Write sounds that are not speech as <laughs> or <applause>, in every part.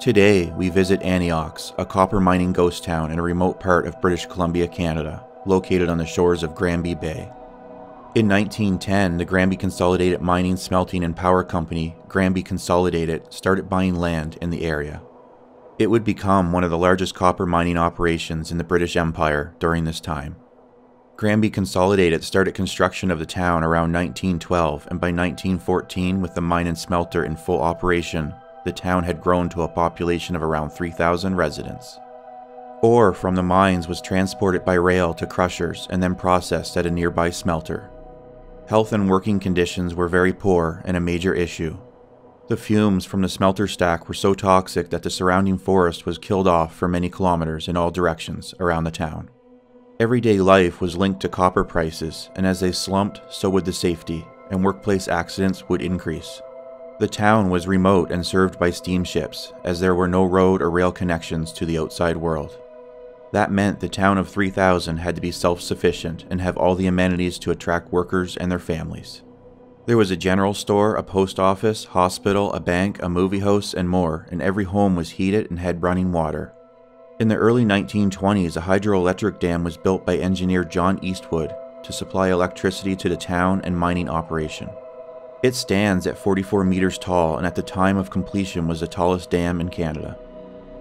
Today, we visit Anyox, a copper mining ghost town in a remote part of British Columbia, Canada, located on the shores of Granby Bay. In 1910, the Granby Consolidated Mining, Smelting, and Power Company, Granby Consolidated, started buying land in the area. It would become one of the largest copper mining operations in the British Empire during this time. Granby Consolidated started construction of the town around 1912, and by 1914, with the mine and smelter in full operation, the town had grown to a population of around 3,000 residents. Ore from the mines was transported by rail to crushers and then processed at a nearby smelter. Health and working conditions were very poor and a major issue. The fumes from the smelter stack were so toxic that the surrounding forest was killed off for many kilometers in all directions around the town. Everyday life was linked to copper prices, and as they slumped, so would the safety, and workplace accidents would increase. The town was remote and served by steamships, as there were no road or rail connections to the outside world. That meant the town of 3000 had to be self sufficient and have all the amenities to attract workers and their families. There was a general store, a post office, hospital, a bank, a movie house, and more, and every home was heated and had running water. In the early 1920s, a hydroelectric dam was built by engineer John Eastwood to supply electricity to the town and mining operation. It stands at 44 meters tall and at the time of completion was the tallest dam in Canada.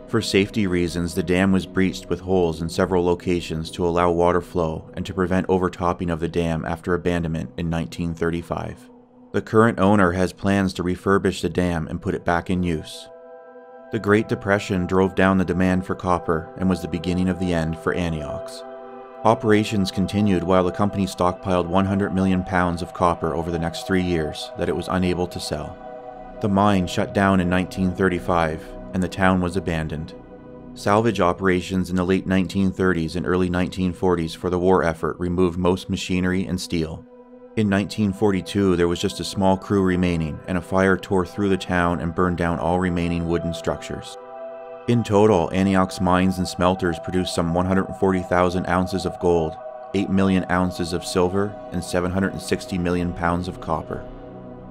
For safety reasons, the dam was breached with holes in several locations to allow water flow and to prevent overtopping of the dam after abandonment in 1935. The current owner has plans to refurbish the dam and put it back in use. The Great Depression drove down the demand for copper and was the beginning of the end for Anyox. Operations continued while the company stockpiled 100 million pounds of copper over the next three years that it was unable to sell. The mine shut down in 1935 and the town was abandoned. Salvage operations in the late 1930s and early 1940s for the war effort removed most machinery and steel. In 1942, there was just a small crew remaining, and a fire tore through the town and burned down all remaining wooden structures. In total, Anyox's mines and smelters produced some 140,000 ounces of gold, 8 million ounces of silver, and 760 million pounds of copper.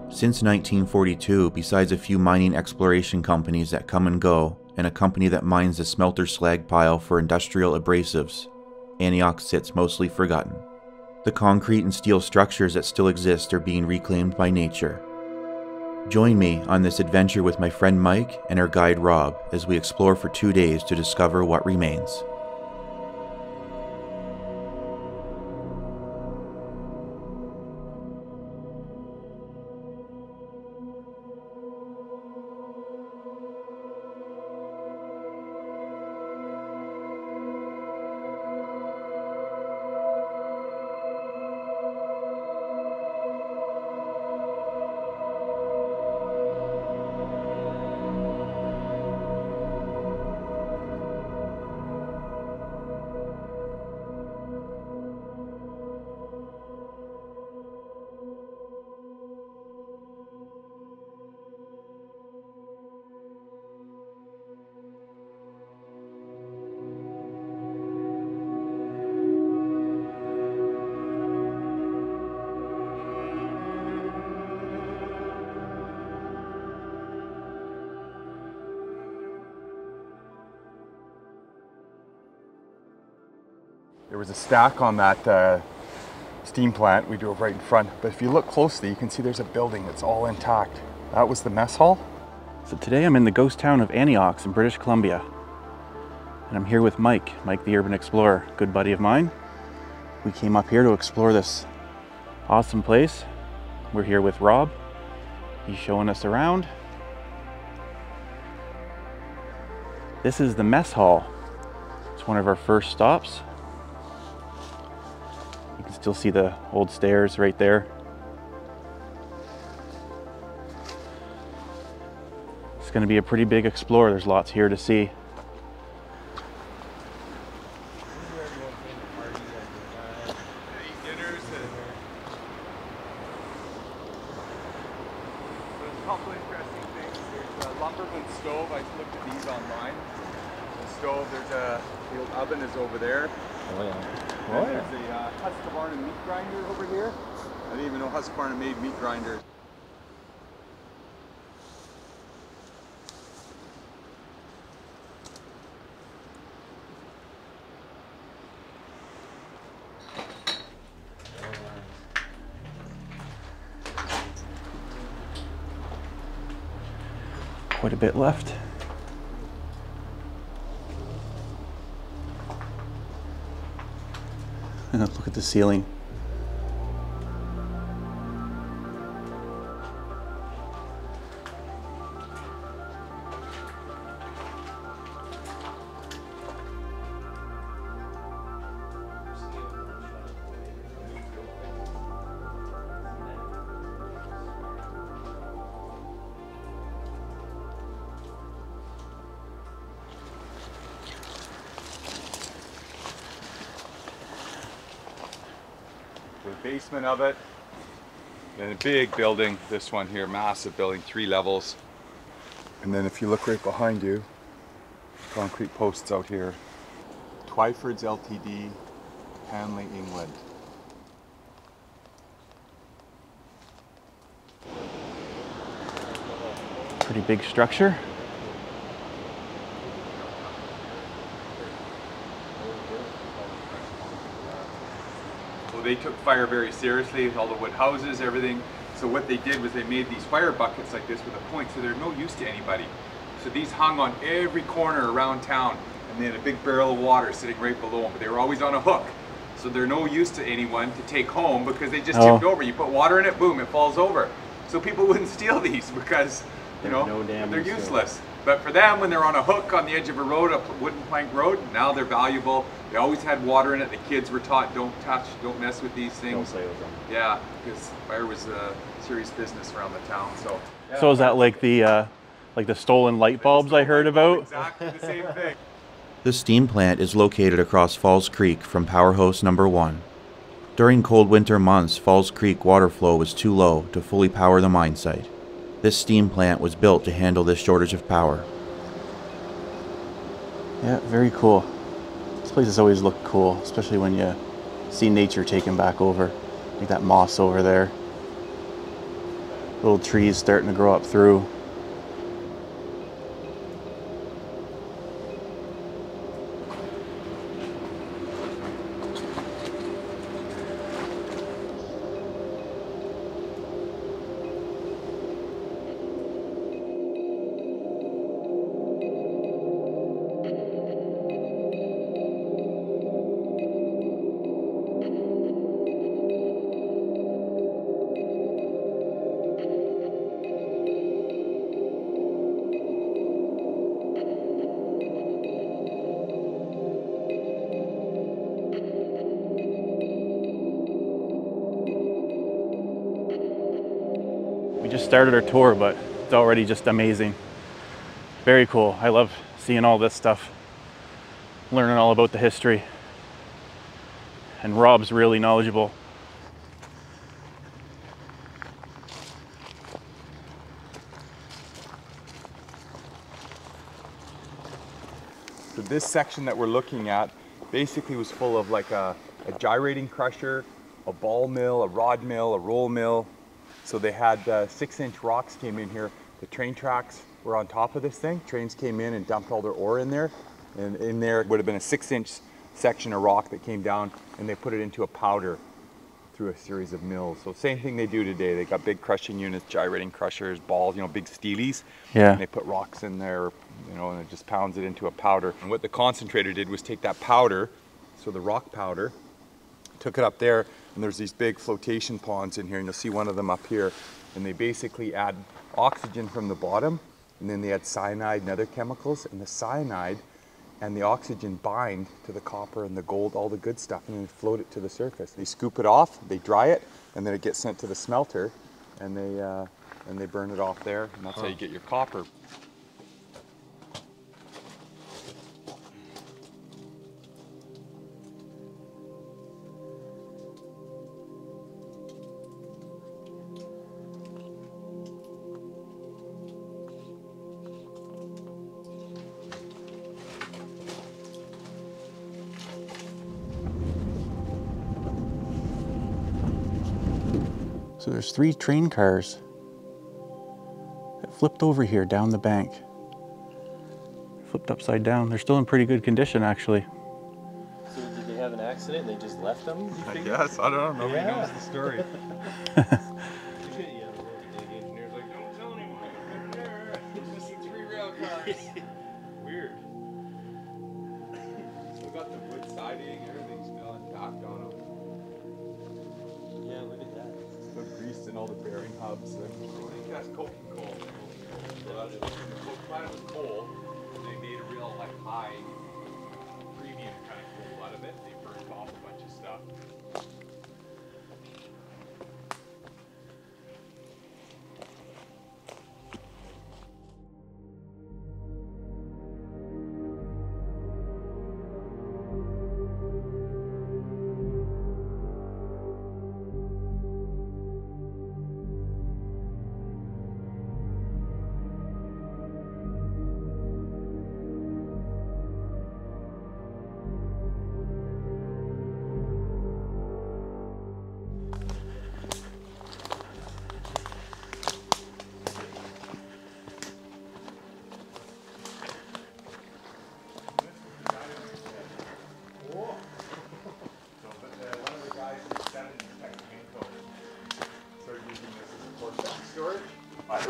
Since 1942, besides a few mining exploration companies that come and go, and a company that mines the smelter slag pile for industrial abrasives, Anyox sits mostly forgotten. The concrete and steel structures that still exist are being reclaimed by nature. Join me on this adventure with my friend Mike and our guide Rob as we explore for two days to discover what remains. There was a stack on that uh, steam plant we drove right in front. But if you look closely, you can see there's a building that's all intact. That was the mess hall. So today I'm in the ghost town of Anyox in British Columbia. And I'm here with Mike, Mike the Urban Explorer, good buddy of mine. We came up here to explore this awesome place. We're here with Rob. He's showing us around. This is the mess hall. It's one of our first stops. Still see the old stairs right there. It's going to be a pretty big explore. There's lots here to see. There's a couple interesting things. There's a Lumberman stove. I looked at these online. The stove, there's a, the old oven is over there. Oh yeah. And There's a uh, Husqvarna meat grinder over here. I didn't even know Husqvarna made meat grinders. Quite a bit left. <laughs> Look at the ceiling. Big building, this one here, massive building, three levels. And then if you look right behind you, concrete posts out here. Twyford's LTD, Hanley, England. Pretty big structure. They took fire very seriously, all the wood houses, everything. So what they did was they made these fire buckets like this with a point, so they're no use to anybody. So these hung on every corner around town, and they had a big barrel of water sitting right below them, but they were always on a hook. So they're no use to anyone to take home because they just Oh. tipped over. You put water in it, boom, it falls over. So people <laughs> wouldn't steal these because, you know, no damn they're use to it. useless. But for them, when they're on a hook on the edge of a road, a wooden plank road, now they're valuable. They always had water in it. The kids were taught, don't touch, don't mess with these things. Don't things. play with them. Yeah, because fire was a serious business around the town. So. So is that like the uh, like the stolen light bulbs I heard about? Exactly the same thing. The steam plant is located across Falls Creek from powerhouse number 1. During cold winter months, Falls Creek water flow was too low to fully power the mine site. This steam plant was built to handle this shortage of power. Yeah, very cool. This place has always look cool, especially when you see nature taking back over. Like that moss over there. Little trees starting to grow up through. Started our tour, but it's already just amazing. Very cool. I love seeing all this stuff, learning all about the history. And Rob's really knowledgeable. So this section that we're looking at basically was full of like a, a gyrating crusher, a ball mill, a rod mill, a roll mill. So they had uh, six inch rocks came in here. The train tracks were on top of this thing. Trains came in and dumped all their ore in there. And in there would have been a six inch section of rock that came down and they put it into a powder through a series of mills. So same thing they do today. They got big crushing units, gyrating crushers, balls, you know, big steelies. Yeah. And they put rocks in there, you know, and it just pounds it into a powder. And what the concentrator did was take that powder, so the rock powder, took it up there, and there's these big flotation ponds in here, and you'll see one of them up here. And they basically add oxygen from the bottom, and then they add cyanide and other chemicals, and the cyanide and the oxygen bind to the copper and the gold, all the good stuff, and then float it to the surface. They scoop it off, they dry it, and then it gets sent to the smelter, and they uh, and they burn it off there, and that's how you get your copper. There's three train cars that flipped over here down the bank. Flipped upside down. They're still in pretty good condition, actually. So did they have an accident and they just left them? you I guess I don't know. Nobody Yeah. knows the story. <laughs> they made a real like high premium kind of coal out of it. They burned off a bunch of stuff.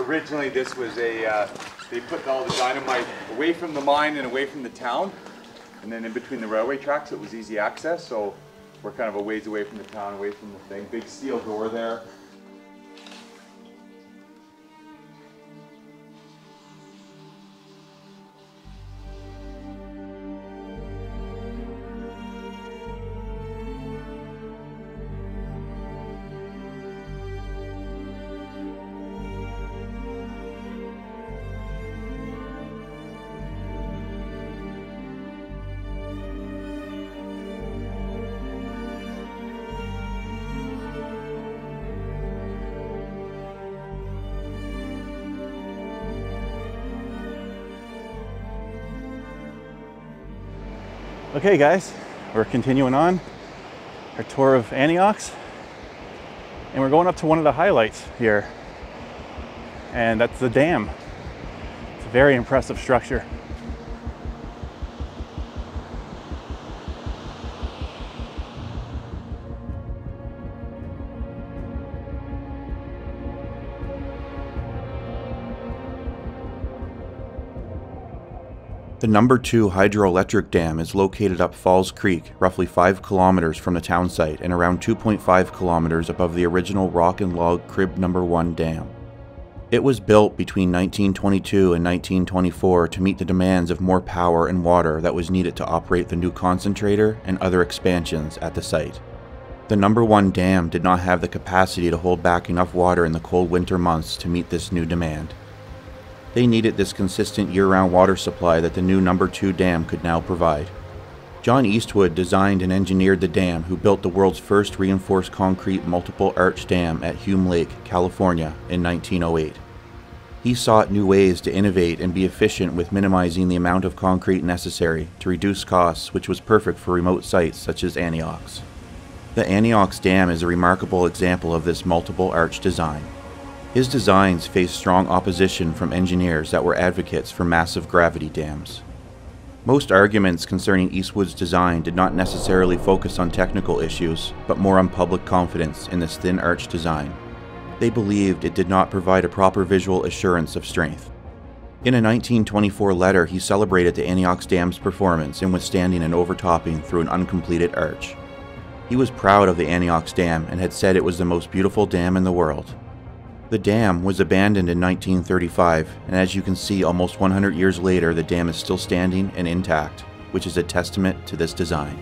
Originally, this was a, uh, they put all the dynamite away from the mine and away from the town, and then in between the railway tracks, it was easy access, so we're kind of a ways away from the town, away from the thing. Big steel door there. Okay, guys, we're continuing on our tour of Anyox and we're going up to one of the highlights here, and that's the dam. It's a very impressive structure. The number 2 hydroelectric dam is located up Falls Creek, roughly 5 kilometers from the town site and around 2.5 kilometers above the original rock and log Crib number 1 dam. It was built between 1922 and 1924 to meet the demands of more power and water that was needed to operate the new concentrator and other expansions at the site. The number 1 dam did not have the capacity to hold back enough water in the cold winter months to meet this new demand. They needed this consistent year round water supply that the new number 2 dam could now provide. John Eastwood designed and engineered the dam, who built the world's first reinforced concrete multiple arch dam at Hume Lake, California in 1908. He sought new ways to innovate and be efficient with minimizing the amount of concrete necessary to reduce costs, which was perfect for remote sites such as Anyox. The Anyox Dam is a remarkable example of this multiple arch design. His designs faced strong opposition from engineers that were advocates for massive gravity dams. Most arguments concerning Eastwood's design did not necessarily focus on technical issues, but more on public confidence in this thin arch design. They believed it did not provide a proper visual assurance of strength. In a 1924 letter, he celebrated the Anyox Dam's performance in withstanding an overtopping through an uncompleted arch. He was proud of the Anyox Dam and had said it was the most beautiful dam in the world. The dam was abandoned in 1935, and as you can see, almost 100 years later, the dam is still standing and intact, which is a testament to this design.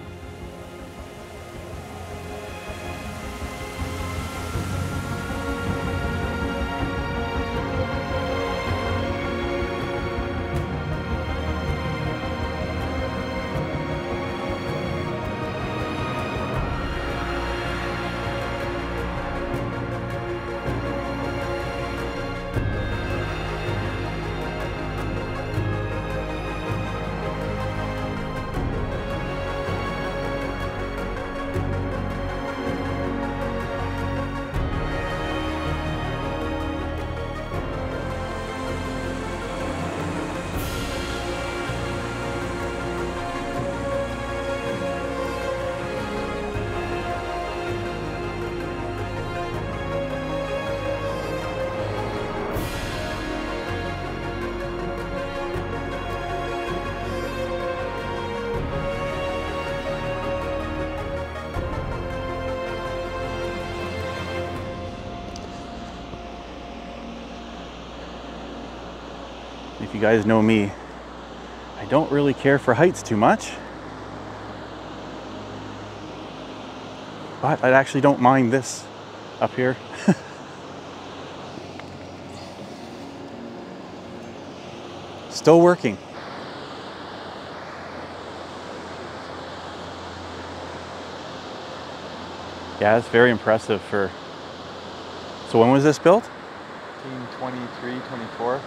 Guys know me, I don't really care for heights too much. But I actually don't mind this up here. <laughs> Still working. Yeah, it's very impressive for. So when was this built? 1923, 24.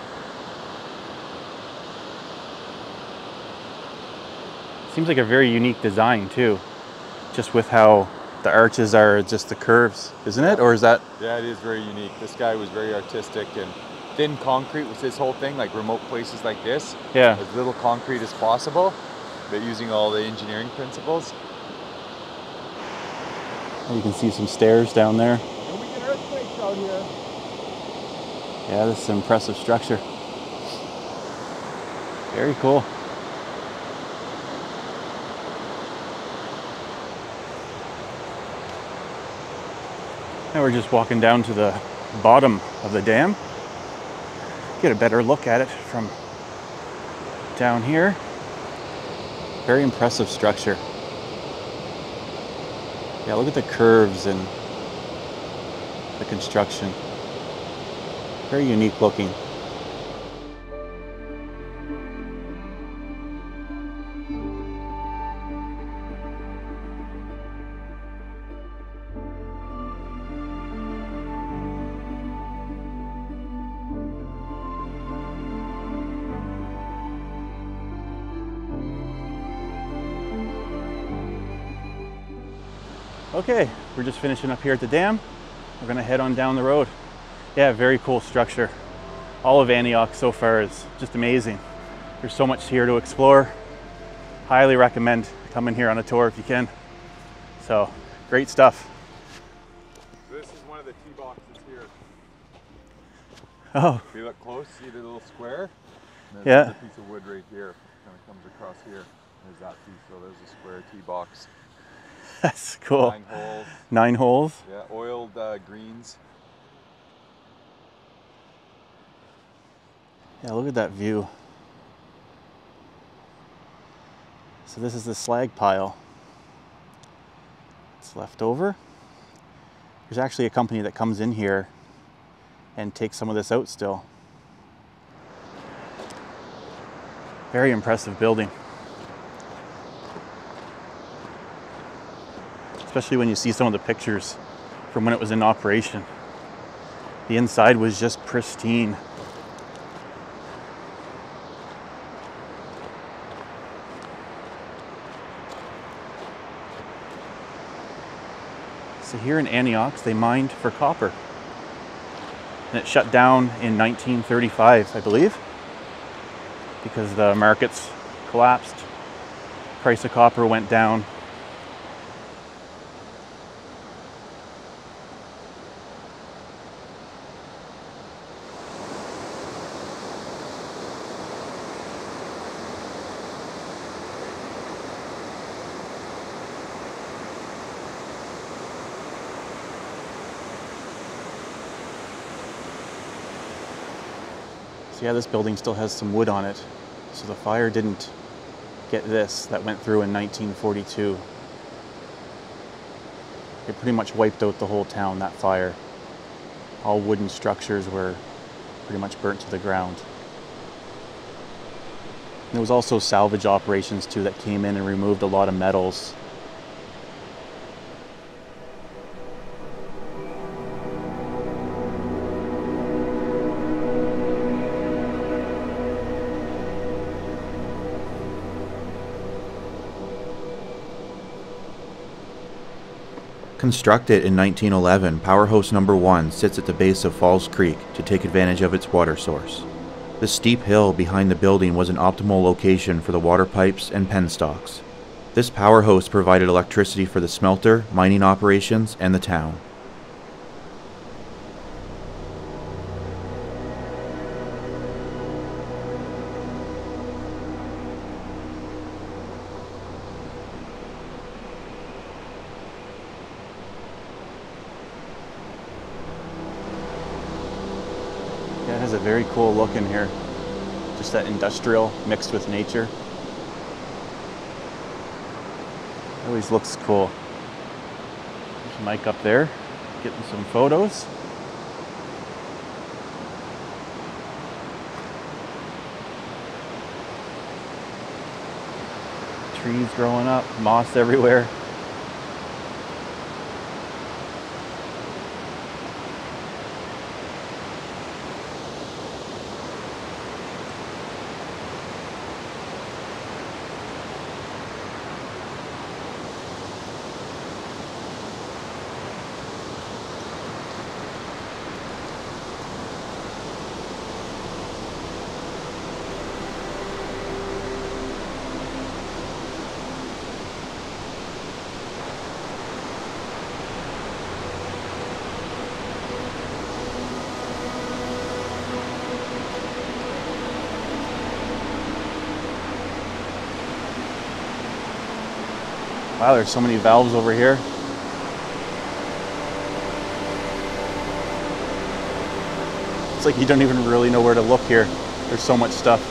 Seems like a very unique design too, just with how the arches are just the curves, isn't it? Or is that? Yeah, it is very unique. This guy was very artistic and thin concrete was his whole thing, like remote places like this, Yeah. as little concrete as possible, but using all the engineering principles. You can see some stairs down there. And we get earthquakes out here. Yeah, this is an impressive structure. Very cool. Now we're just walking down to the bottom of the dam. Get a better look at it from down here. Very impressive structure. Yeah, look at the curves and the construction. Very unique looking. Okay, we're just finishing up here at the dam. We're gonna head on down the road. Yeah, very cool structure. All of Anyox so far is just amazing. There's so much here to explore. Highly recommend coming here on a tour if you can. So, great stuff. This is one of the tee boxes here. Oh, If you look close, see the little square? Yeah. There's a piece of wood right here. Kind of comes across here. There's that piece. So there's a square tee box. That's cool. Nine holes. Nine holes. Yeah, oiled uh, greens. Yeah, look at that view. So this is the slag pile. It's left over. There's actually a company that comes in here and takes some of this out still. Very impressive building. Especially when you see some of the pictures from when it was in operation. The inside was just pristine. So here in Anyox, they mined for copper. And it shut down in 1935, I believe, because the markets collapsed. Price of copper went down. Yeah, this building still has some wood on it. So the fire didn't get this that went through in 1942. It pretty much wiped out the whole town, that fire. All wooden structures were pretty much burnt to the ground. There was also salvage operations too that came in and removed a lot of metals. Constructed in 1911, Powerhouse Number 1 sits at the base of Falls Creek to take advantage of its water source. The steep hill behind the building was an optimal location for the water pipes and penstocks. This powerhouse provided electricity for the smelter, mining operations, and the town. Industrial mixed with nature. Always looks cool. There's Mike up there getting some photos. Trees growing up, moss everywhere. Wow, there's so many valves over here. It's like you don't even really know where to look here. There's so much stuff.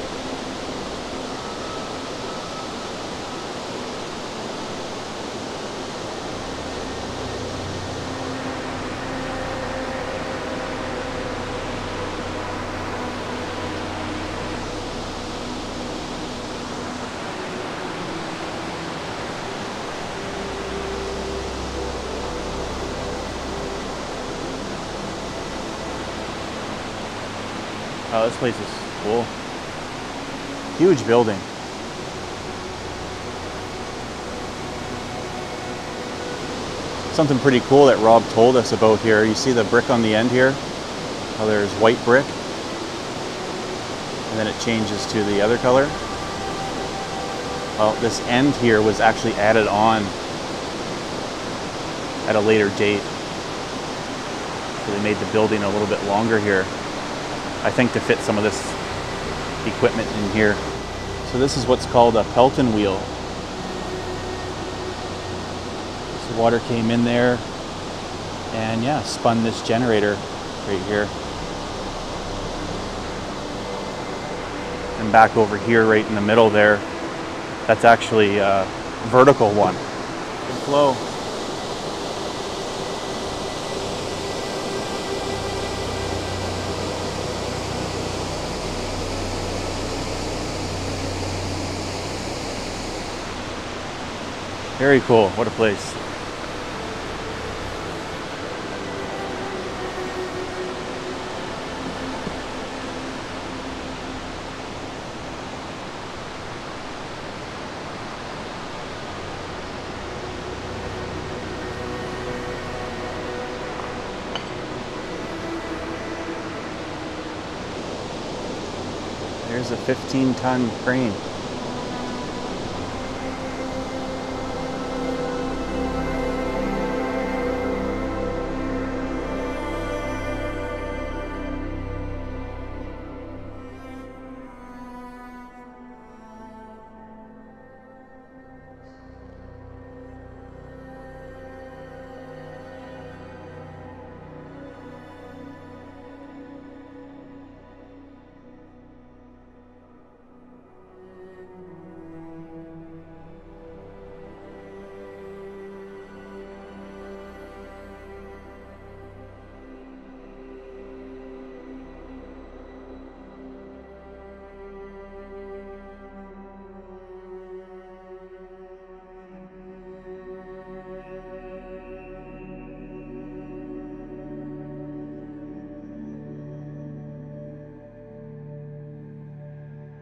Oh, this place is cool. Huge building. Something pretty cool that Rob told us about here. You see the brick on the end here? How there's white brick. And then it changes to the other color. Well, this end here was actually added on at a later date. So they made the building a little bit longer here. I think to fit some of this equipment in here. So this is what's called a Pelton wheel. So water came in there and yeah, spun this generator right here. And back over here right in the middle there, that's actually a vertical one. Good flow. Very cool. What a place. There's a 15 ton crane.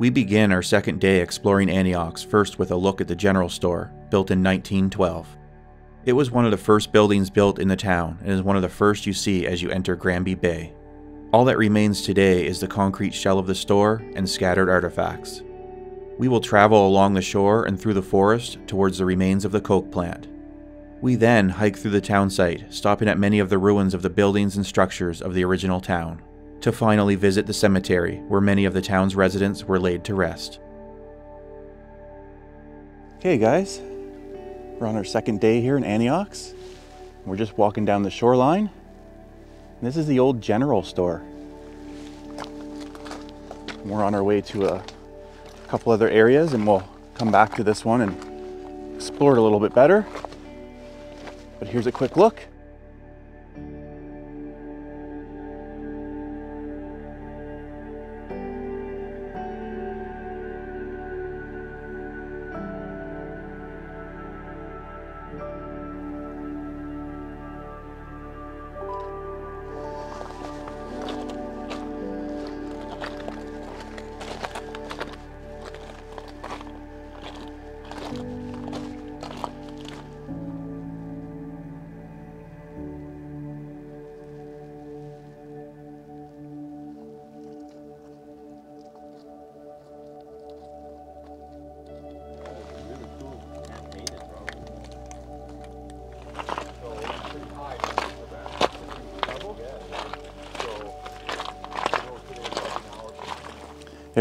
We begin our second day exploring Anyox first with a look at the general store, built in 1912. It was one of the first buildings built in the town and is one of the first you see as you enter Granby Bay. All that remains today is the concrete shell of the store and scattered artifacts. We will travel along the shore and through the forest towards the remains of the coke plant. We then hike through the town site, stopping at many of the ruins of the buildings and structures of the original town, to finally visit the cemetery where many of the town's residents were laid to rest. Okay, guys, we're on our second day here in Anyox. We're just walking down the shoreline. This is the old general store. We're on our way to a couple other areas and we'll come back to this one and explore it a little bit better. But here's a quick look.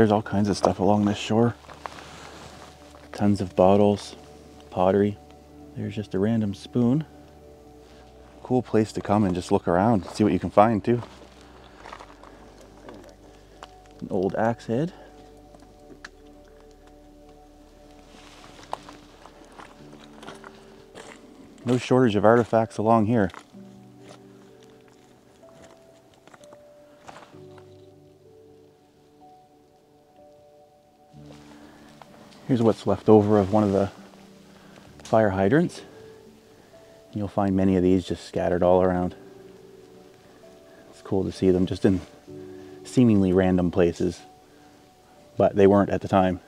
There's all kinds of stuff along this shore. Tons of bottles, pottery. There's just a random spoon. Cool place to come and just look around, see what you can find too. An old axe head. No shortage of artifacts along here. Here's what's left over of one of the fire hydrants. You'll find many of these just scattered all around. It's cool to see them just in seemingly random places, but they weren't at the time.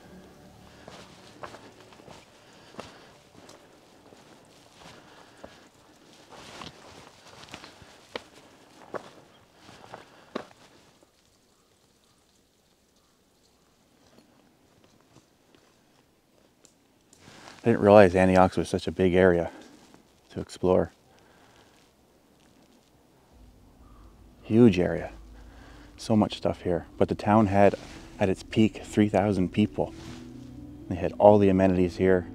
I didn't realize Anyox was such a big area to explore. Huge area. So much stuff here. But the town had, at its peak, 3,000 people. They had all the amenities here.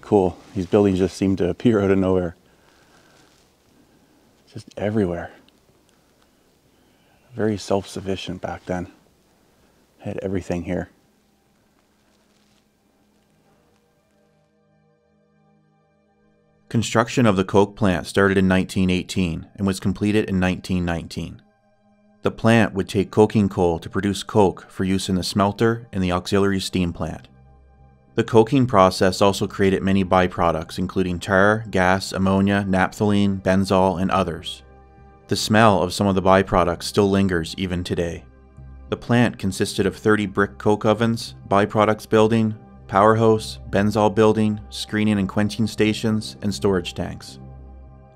Cool. These buildings just seem to appear out of nowhere. Just everywhere. Very self sufficient back then. Had everything here. Construction of the coke plant started in 1918 and was completed in 1919. The plant would take coking coal to produce coke for use in the smelter and the auxiliary steam plant. The coking process also created many byproducts, including tar, gas, ammonia, naphthalene, benzol, and others. The smell of some of the byproducts still lingers even today. The plant consisted of 30 brick coke ovens, byproducts building, powerhouse, benzol building, screening and quenching stations, and storage tanks.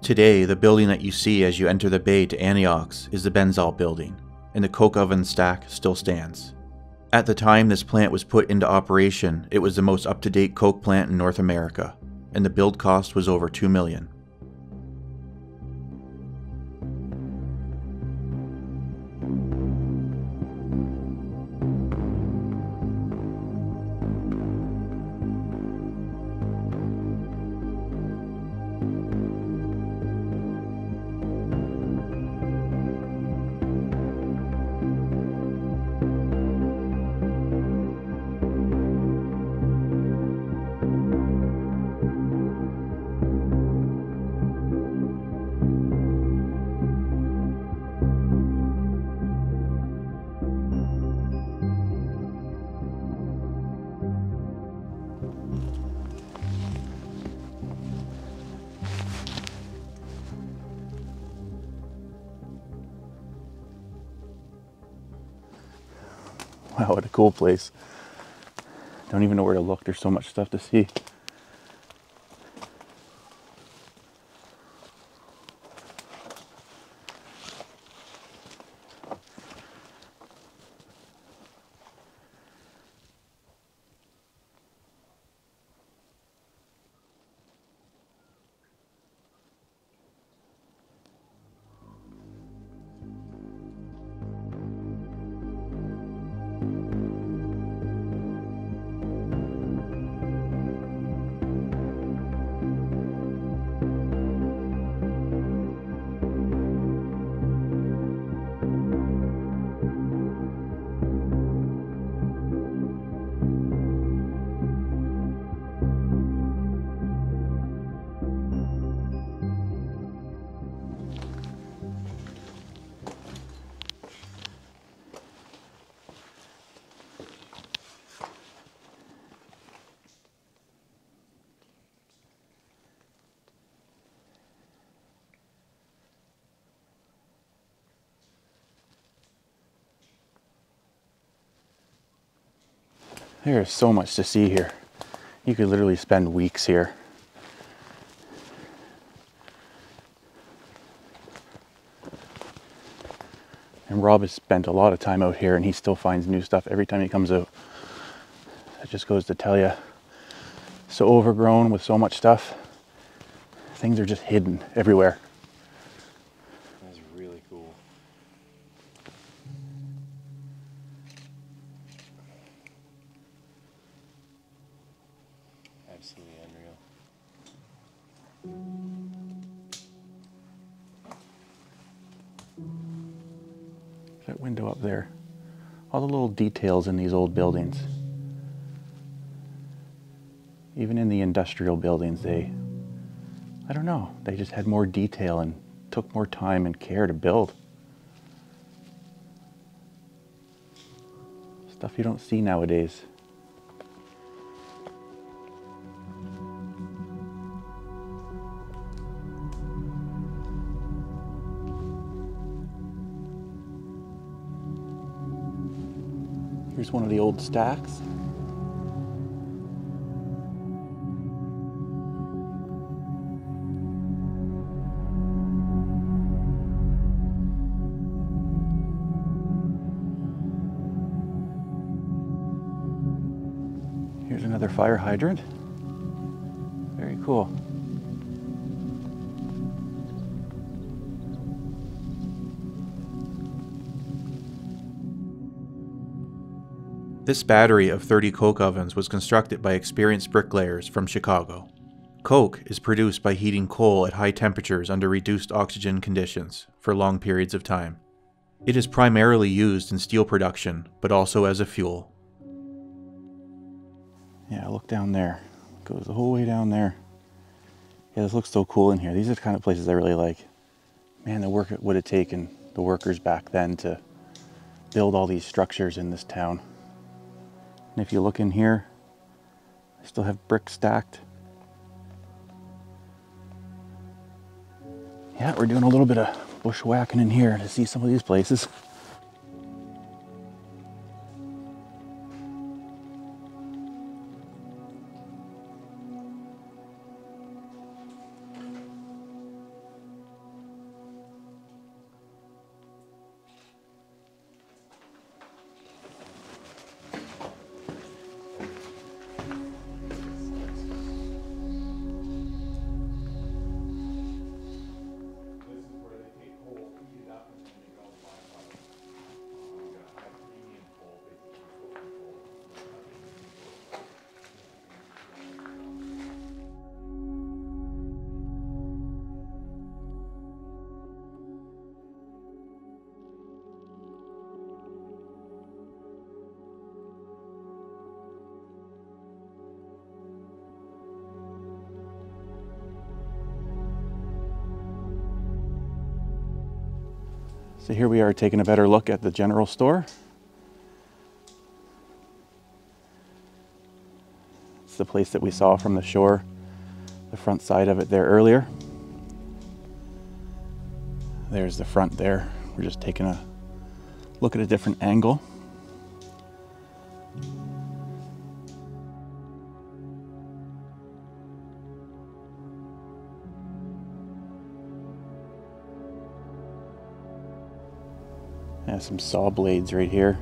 Today, the building that you see as you enter the bay to Anyox is the benzol building, and the coke oven stack still stands. At the time this plant was put into operation, it was the most up-to-date coke plant in North America, and the build cost was over 2 million. Cool place. Don't even know where to look. There's so much stuff to see. There is so much to see here. You could literally spend weeks here. And Rob has spent a lot of time out here and he still finds new stuff every time he comes out. That just goes to tell you, so overgrown with so much stuff, things are just hidden everywhere. Details in these old buildings. Even in the industrial buildings, they, I don't know, they just had more detail and took more time and care to build. Stuff you don't see nowadays. One of the old stacks. Here's another fire hydrant. Very cool. This battery of 30 coke ovens was constructed by experienced bricklayers from Chicago. Coke is produced by heating coal at high temperatures under reduced oxygen conditions for long periods of time. It is primarily used in steel production, but also as a fuel. Yeah, look down there. Goes the whole way down there. Yeah, this looks so cool in here. These are the kind of places I really like. Man, the work it would have taken the workers back then to build all these structures in this town. And if you look in here, I still have bricks stacked. Yeah, we're doing a little bit of bushwhacking in here to see some of these places. So here we are taking a better look at the general store. It's the place that we saw from the shore, the front side of it there earlier. There's the front there. We're just taking a look at a different angle. Some saw blades right here.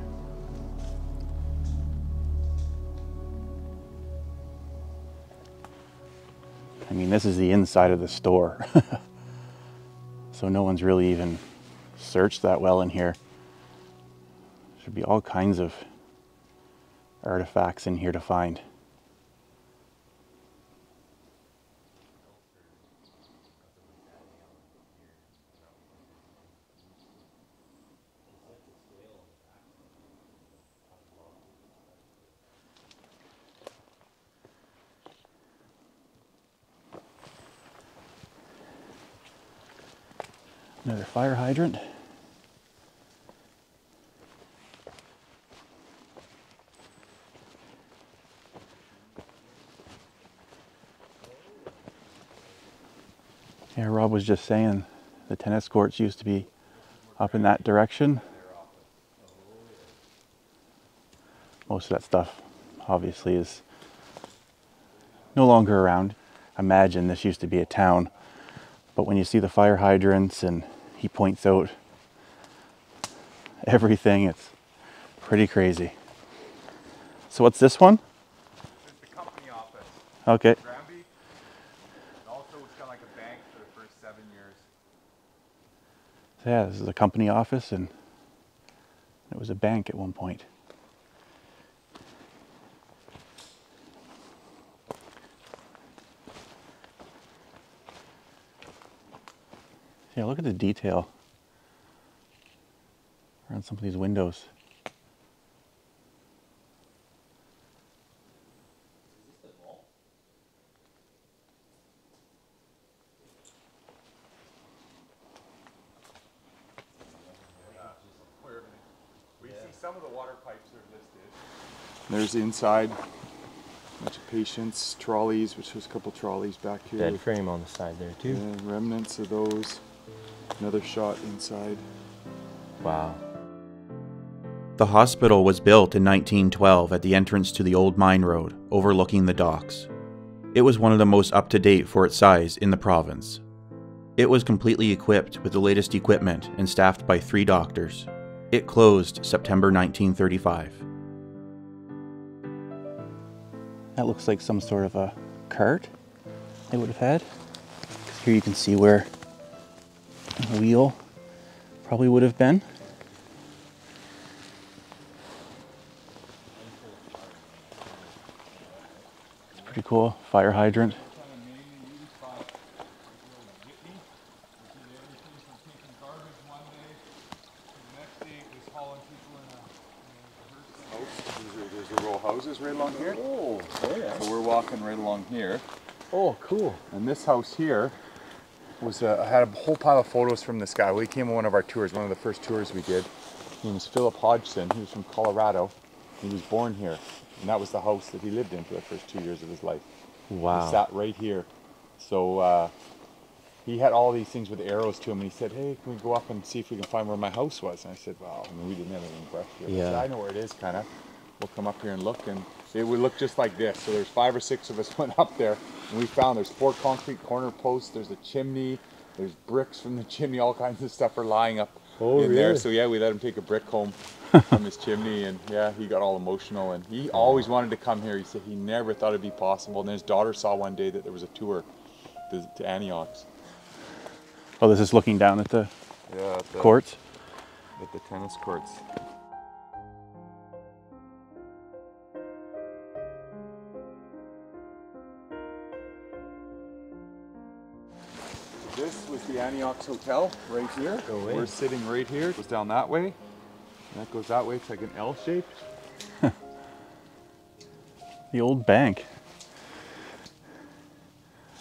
I mean, this is the inside of the store. <laughs> so no one's really even searched that well in here. Should be all kinds of artifacts in here to find. Another fire hydrant. Yeah, Rob was just saying the tennis courts used to be up in that direction. Most of that stuff obviously is no longer around. Imagine this used to be a town, but when you see the fire hydrants and he points out everything, it's pretty crazy. So what's this one? It's the company office. Okay. Granby. Also it's of like a bank for the first seven years. So yeah, this is a company office and it was a bank at one point. Yeah, look at the detail around some of these windows. We see some of the water pipes are listed. There's inside. A bunch of patients, trolleys, which there's a couple trolleys back here. Bed frame on the side there too. Yeah, remnants of those. Another shot inside. Wow. The hospital was built in 1912 at the entrance to the old mine road, overlooking the docks. It was one of the most up to date for its size in the province. It was completely equipped with the latest equipment and staffed by three doctors. It closed September 1935. That looks like some sort of a cart they would have had. 'Cause here you can see where a wheel probably would have been. It's pretty cool. Fire hydrant. There's the row of houses right along here. Oh, yeah. So we're walking right along here. Oh, cool. And this house here was uh, I had a whole pile of photos from this guy. Well, he came on one of our tours, one of the first tours we did. His name was Philip Hodgson. He was from Colorado. He was born here, and that was the house that he lived in for the first two years of his life. He Wow. sat right here. So uh, he had all these things with arrows to him, and he said, "Hey, can we go up and see if we can find where my house was?" And I said, "Well, I mean, we didn't have anything brush here. I said, Yeah. I know where it is, kind of. We'll come up here and look, and it would look just like this. So there's five or six of us <laughs> went up there, and we found there's four concrete corner posts. There's a chimney. There's bricks from the <laughs> chimney. All kinds of stuff are lying up Oh, in there. So yeah, we let him take a brick home <laughs> from his chimney, and yeah, he got all emotional. And he always wanted to come here. He said he never thought it'd be possible. And then his daughter saw one day that there was a tour to, to Anyox. Oh, this is looking down at the Yeah, at the, courts. at the tennis courts. This was the Anyox Hotel right here. We're sitting right here. It goes down that way. And that goes that way. It's like an L shape. <laughs> The old bank.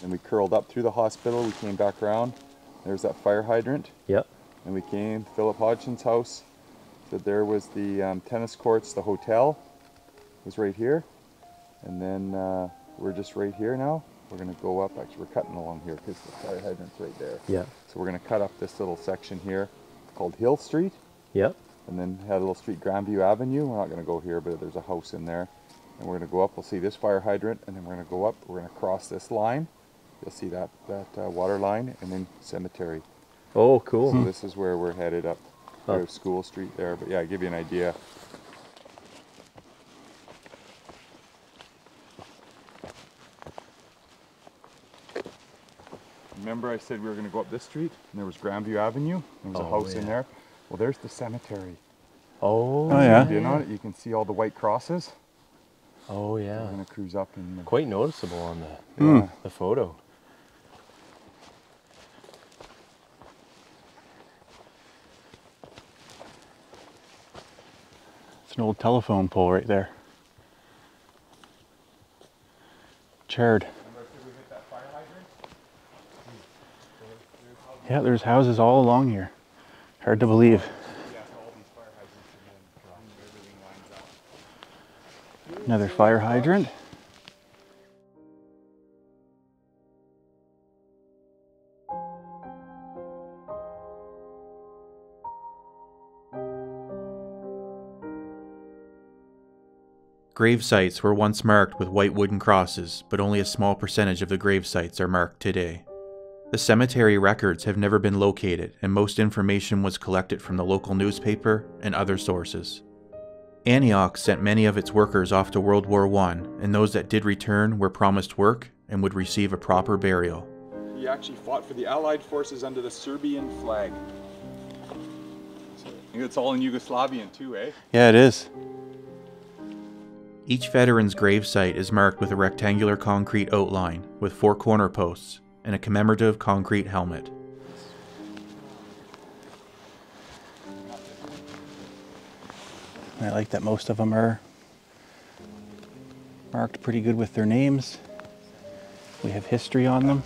And we curled up through the hospital. We came back around. There's that fire hydrant. Yep. And we came to Philip Hodgson's house. So there was the um, tennis courts, the hotel was right here. And then uh, we're just right here now. We're gonna go up, actually we're cutting along here because the fire hydrant's right there. Yeah. So we're gonna cut up this little section here called Hill Street Yep. and then had a little street, Grandview Avenue. We're not gonna go here, but there's a house in there. And we're gonna go up, we'll see this fire hydrant and then we're gonna go up, we're gonna cross this line. You'll see that, that uh, water line and then cemetery. Oh, cool. So this is where we're headed up. Oh. School Street there, but yeah, give you an idea. Remember I said we were going to go up this street and there was Grandview Avenue? There was a Oh, house in there. Well, there's the cemetery. Oh, Oh, yeah. Zoom in on it, you can see all the white crosses. Oh, We're yeah. going to cruise up and uh, Quite noticeable on the hmm. yeah. the photo. It's an old telephone pole right there. Chaired. Yeah, there's houses all along here. Hard to believe. Another fire hydrant. Grave sites were once marked with white wooden crosses, but only a small percentage of the grave sites are marked today. The cemetery records have never been located, and most information was collected from the local newspaper and other sources. Anyox sent many of its workers off to World War I, and those that did return were promised work and would receive a proper burial. He actually fought for the Allied forces under the Serbian flag. I think it's all in Yugoslavian too, eh? Yeah, it is. Each veteran's grave site is marked with a rectangular concrete outline with four corner posts and a commemorative concrete helmet. I like that most of them are marked pretty good with their names. We have history on them.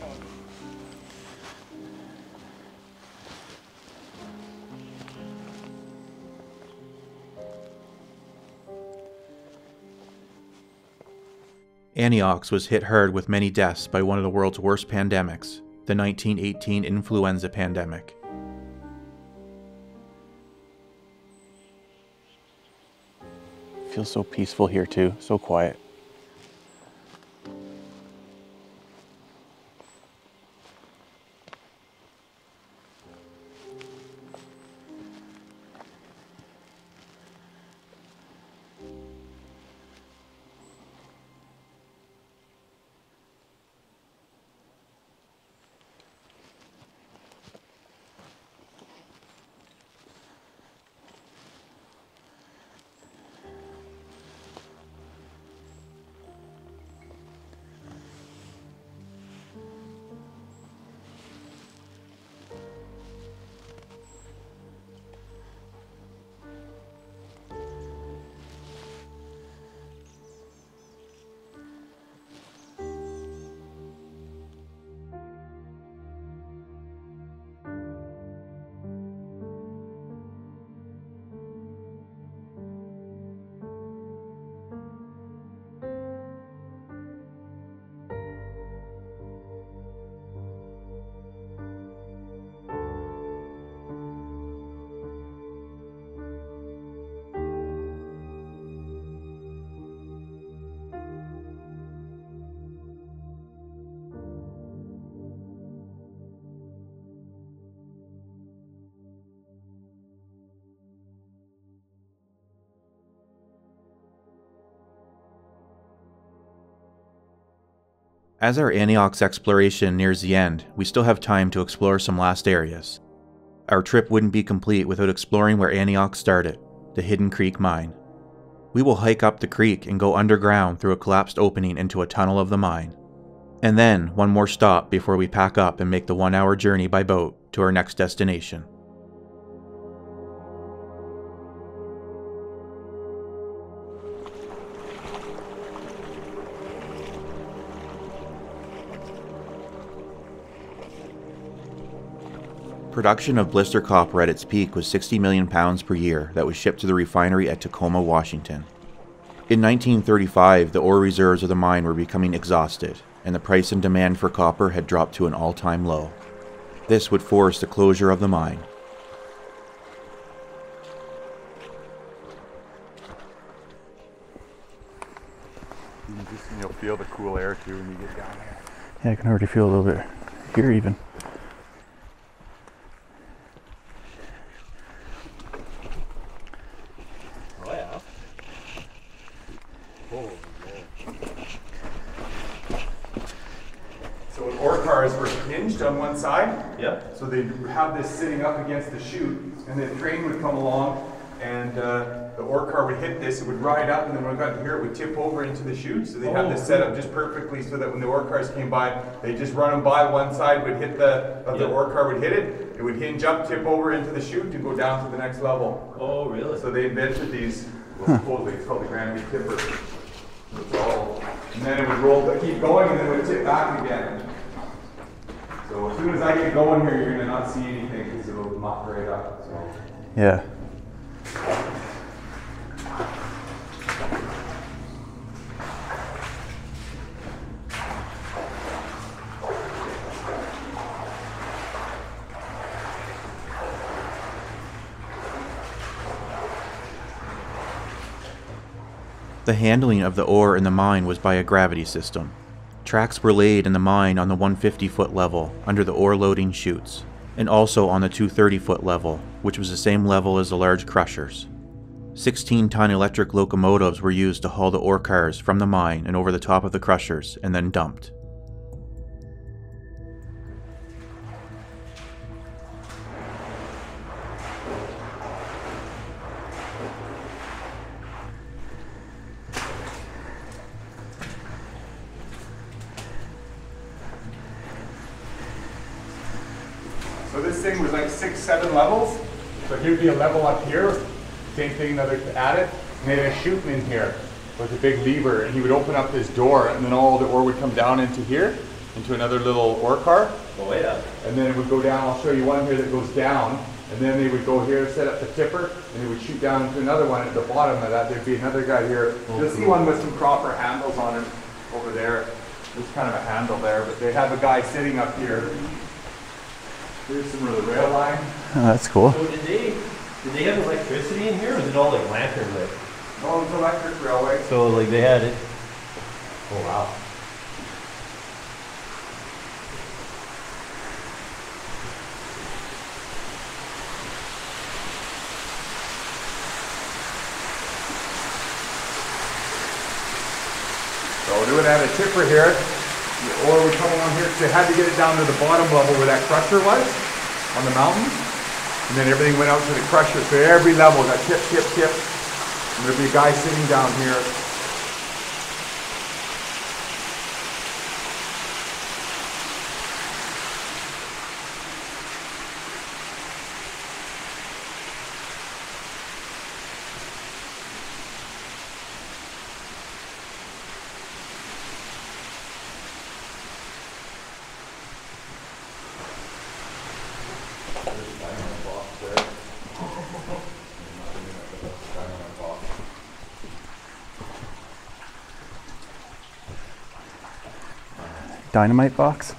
Anyox was hit hard with many deaths by one of the world's worst pandemics, the 1918 influenza pandemic. Feels so peaceful here too, so quiet. As our Anyox exploration nears the end, we still have time to explore some last areas. Our trip wouldn't be complete without exploring where Anyox started, the Hidden Creek Mine. We will hike up the creek and go underground through a collapsed opening into a tunnel of the mine. And then one more stop before we pack up and make the one hour journey by boat to our next destination. Production of blister copper at its peak was 60 million pounds per year that was shipped to the refinery at Tacoma, Washington. In 1935, the ore reserves of the mine were becoming exhausted, and the price and demand for copper had dropped to an all time low. This would force the closure of the mine. You can just, you'll feel the cool air too when you get down there. Yeah, I can already feel a little bit here even. Oh yeah. So when ore cars were hinged on one side, Yeah. so they'd have this sitting up against the chute, and the train would come along, and uh, the ore car would hit this, it would ride up, and then when it got to here, it would tip over into the chute. So they had this set up just perfectly so that when the ore cars came by, they just run them by. One side would hit the, of the Yeah. ore car would hit it, it would hinge up, tip over into the chute, and go down to the next level. Oh really? So they invented these, well, supposedly it's called the Granby Tipper. It's all, and then it would roll, but keep going, and then it would tip back again. So as soon as I get going here, you're gonna not see anything because it'll knock right up. So. Yeah. The handling of the ore in the mine was by a gravity system. Tracks were laid in the mine on the 150 foot level under the ore loading chutes, and also on the 230 foot level, which was the same level as the large crushers. 16 ton electric locomotives were used to haul the ore cars from the mine and over the top of the crushers and then dumped. At it, and they had a chute in here with a big lever, and he would open up this door, and then all the ore would come down into here, into another little ore car, Oh yeah. and then it would go down. I'll show you one here that goes down, and then they would go here, set up the tipper, and they would shoot down into another one. At the bottom of that, there'd be another guy here. Oh, You'll see one with some proper handles on it over there. There's kind of a handle there, but they have a guy sitting up here. Here's some of the rail line. Oh, that's cool. So did they have electricity in here, or was it all like lantern lit? Oh, it's electric railway. So like they had it. Oh wow. So they would have a tipper here, or we come along here, they had to get it down to the bottom level where that crusher was, on the mountain. And then everything went out to the crusher, so every level got tip, tip, tip. And there'd be a guy sitting down here. Dynamite box?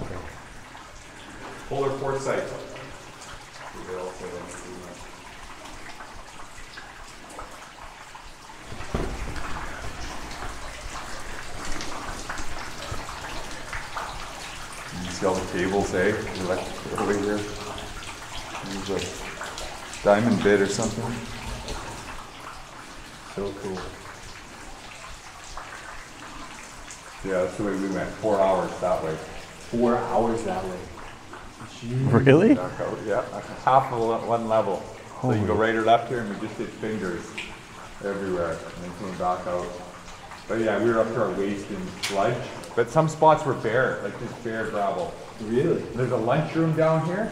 Polar Forcite. You see all the cables, eh? The electric over here. There's a diamond bit or something. So cool. Yeah, that's the way we went. Four hours that way. Four hours that way. Really? Yeah, half of one level. So you go right or left here and we just did fingers everywhere and then came back out. But yeah, we were up to our waist in sludge. But some spots were bare, like just bare gravel. Really? There's a lunchroom down here,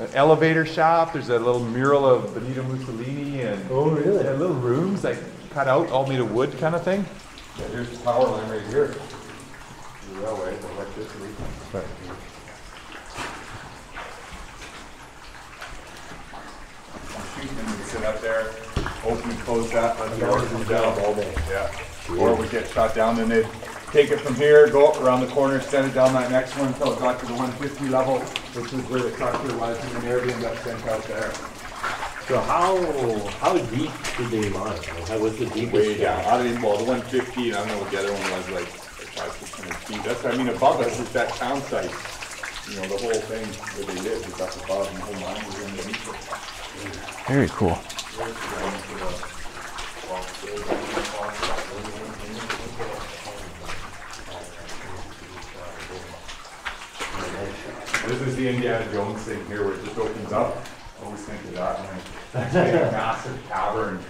an elevator shaft, there's a little mural of Benito Mussolini and Oh really? yeah, little rooms like cut out, all made of wood kind of thing. Yeah, here's the power line right here. The the. And we sit up there, open and close that, let the ore come down. all day. Yeah. Or we get shot down, then they'd take it from here, go up around the corner, send it down that next one until it got to the one fifty level, which is where the crusher was, and then everything got sent out there. So how how deep did they mine? How was the deepest? Way down? I mean, well, the one fifty, and I don't know what the other one was, like, five, six hundred feet, that's, I mean, above us is that town site. You know, the whole thing where they live is up above, and the whole mine was underneath it. Very cool. This is the Indiana Jones thing here where it just opens up. Always think of that, and then <laughs> it's like a massive cavern.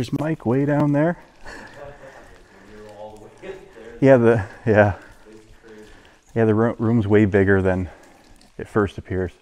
There's Mike way down there. Yeah, the yeah. Yeah, the room's way bigger than it first appears.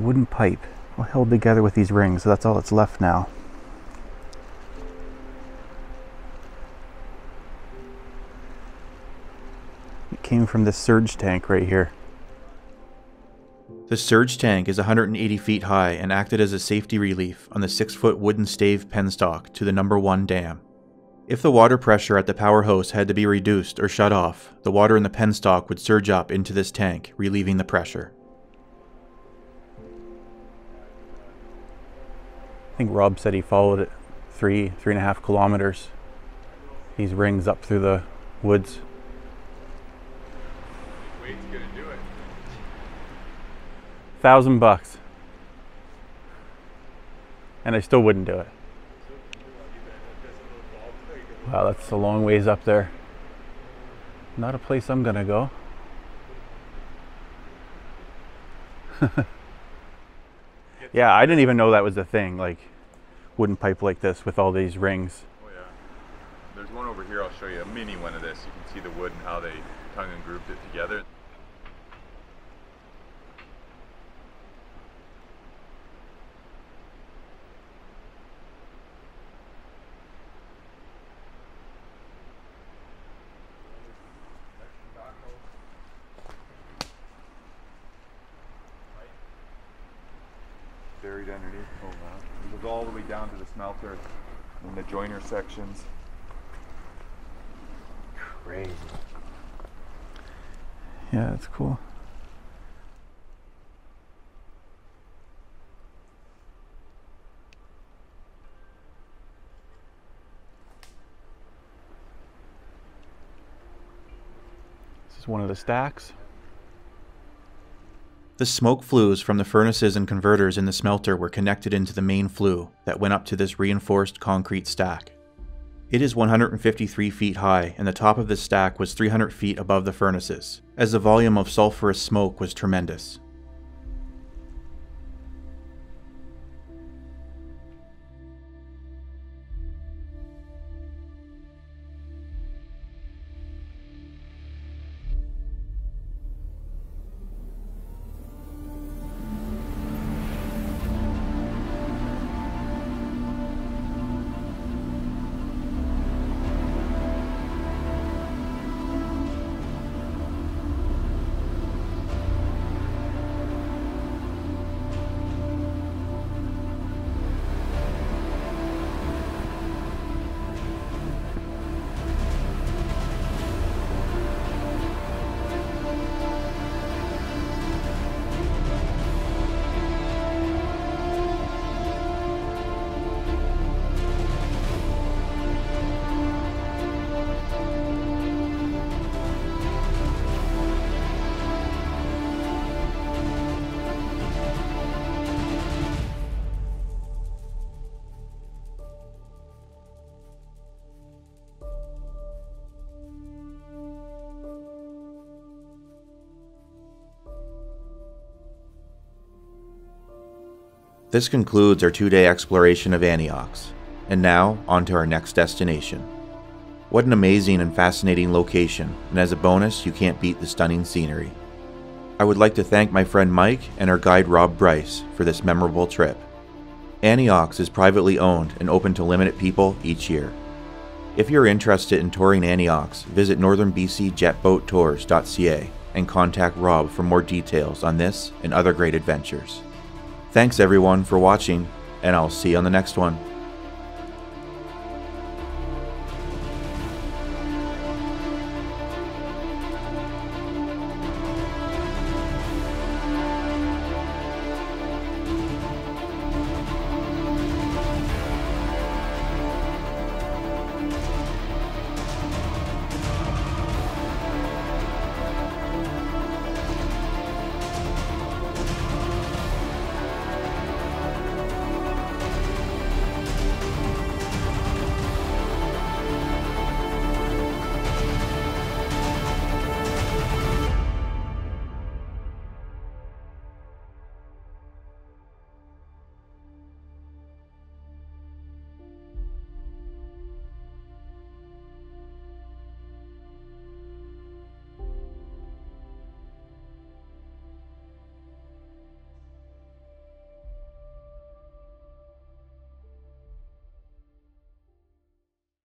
Wooden pipe held together with these rings. So that's all that's left now. It came from this surge tank right here. The surge tank is 180 feet high and acted as a safety relief on the 6 foot wooden stave penstock to the number 1 dam. If the water pressure at the power house had to be reduced or shut off, the water in the penstock would surge up into this tank, relieving the pressure. Think Rob said he followed it three, three and a half kilometers. These rings up through the woods. Wade's gonna do it. Thousand bucks. And I still wouldn't do it. Wow, that's a long ways up there. Not a place I'm gonna go. <laughs> yeah, I didn't even know that was a thing, like wooden pipe like this with all these rings. Oh yeah. There's one over here. I'll show you a mini one of this. You can see the wood and how they tongue and grouped it together. Buried underneath. Oh wow. It goes all the way down to the smelter and the joiner sections. Crazy. Yeah, that's cool. This is one of the stacks. The smoke flues from the furnaces and converters in the smelter were connected into the main flue that went up to this reinforced concrete stack. It is 153 feet high, and the top of this stack was 300 feet above the furnaces, as the volume of sulfurous smoke was tremendous. This concludes our two day exploration of Anyox, and now on to our next destination. What an amazing and fascinating location, and as a bonus, you can't beat the stunning scenery. I would like to thank my friend Mike and our guide Rob Bryce for this memorable trip. Anyox is privately owned and open to limited people each year. If you're interested in touring Anyox, visit northernbcjetboattours.ca and contact Rob for more details on this and other great adventures. Thanks everyone for watching, and I'll see you on the next one.